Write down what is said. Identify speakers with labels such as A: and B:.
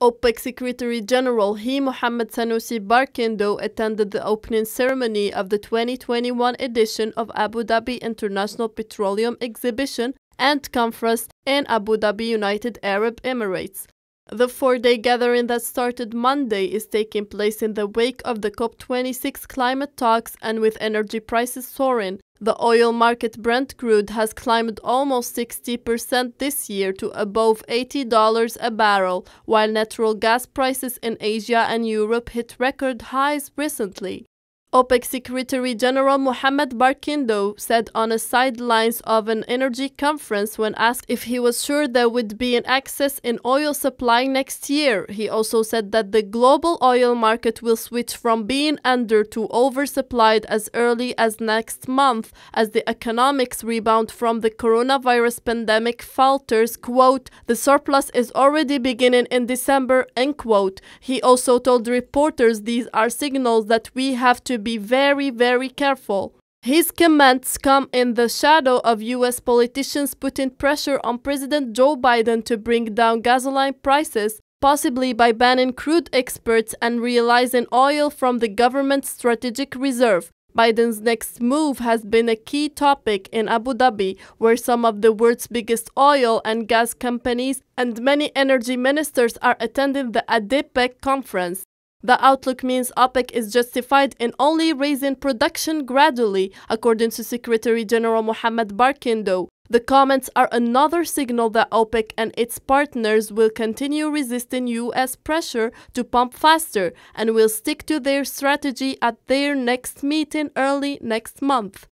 A: OPEC Secretary General He Mohammed Sanusi Barkindo attended the opening ceremony of the 2021 edition of Abu Dhabi International Petroleum Exhibition and Conference in Abu Dhabi, United Arab Emirates. The four day gathering that started Monday is taking place in the wake of the COP26 climate talks and with energy prices soaring. The oil market Brent crude has climbed almost 60% this year to above $80 a barrel, while natural gas prices in Asia and Europe hit record highs recently. OPEC Secretary General Mohammed Barkindo said on the sidelines of an energy conference when asked if he was sure there would be an excess in oil supply next year. He also said that the global oil market will switch from being under to oversupplied as early as next month as the economics rebound from the coronavirus pandemic falters. Quote, the surplus is already beginning in December, end quote. He also told reporters these are signals that we have be very, very careful. His comments come in the shadow of US politicians putting pressure on President Joe Biden to bring down gasoline prices, possibly by banning crude exports and realizing oil from the government's strategic reserve. Biden's next move has been a key topic in Abu Dhabi, where some of the world's biggest oil and gas companies and many energy ministers are attending the ADIPEC conference. The outlook means OPEC is justified in only raising production gradually, according to Secretary General Mohammed Barkindo. The comments are another signal that OPEC and its partners will continue resisting US pressure to pump faster and will stick to their strategy at their next meeting early next month.